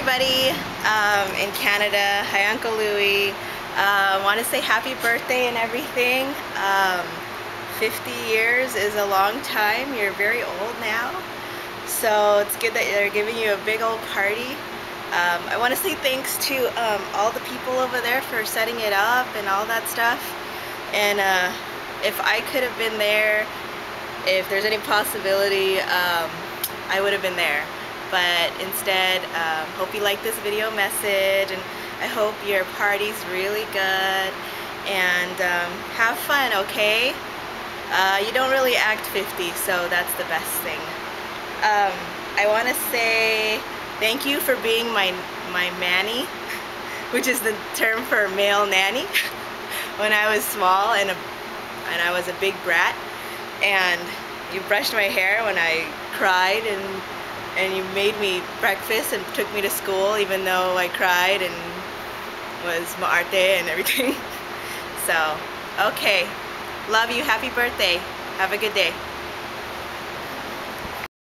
everybody um, in Canada. Hi, Uncle Louie. Uh, want to say happy birthday and everything. Um, 50 years is a long time. You're very old now. So it's good that they're giving you a big old party. Um, I want to say thanks to um, all the people over there for setting it up and all that stuff. And uh, if I could have been there, if there's any possibility, um, I would have been there but instead um, hope you like this video message and I hope your party's really good and um, have fun okay? Uh, you don't really act 50 so that's the best thing. Um, I want to say thank you for being my my manny which is the term for male nanny when I was small and a, and I was a big brat and you brushed my hair when I cried and and you made me breakfast and took me to school even though I cried and was maarte and everything. so, okay. Love you. Happy birthday. Have a good day.